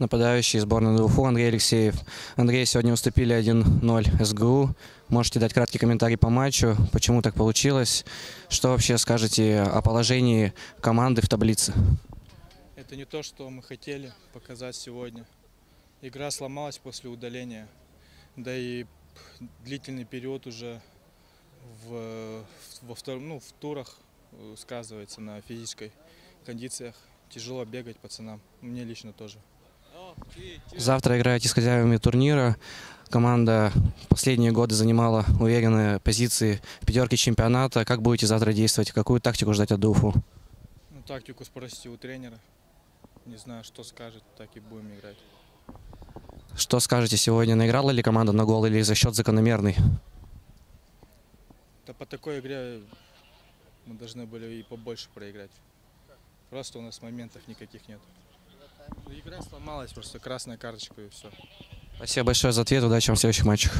нападающий сборной ДУФУ Андрей Алексеев. Андрей, сегодня уступили 1-0 СГУ. Можете дать краткий комментарий по матчу, почему так получилось? Что вообще скажете о положении команды в таблице? Это не то, что мы хотели показать сегодня. Игра сломалась после удаления. Да и длительный период уже в, во втором, ну, в турах э, сказывается на физической кондициях. Тяжело бегать пацанам. Мне лично тоже. Завтра играете с хозяевами турнира. Команда последние годы занимала уверенные позиции в пятерке чемпионата. Как будете завтра действовать? Какую тактику ждать от ДУФУ? Ну, тактику спросите у тренера. Не знаю, что скажет, так и будем играть. Что скажете сегодня? Наиграла ли команда на гол или за счет закономерный? Да по такой игре мы должны были и побольше проиграть. Просто у нас моментов никаких нет. Игра сломалась, просто красная карточка и все. Спасибо большое за ответ. Удачи вам в следующих матчах.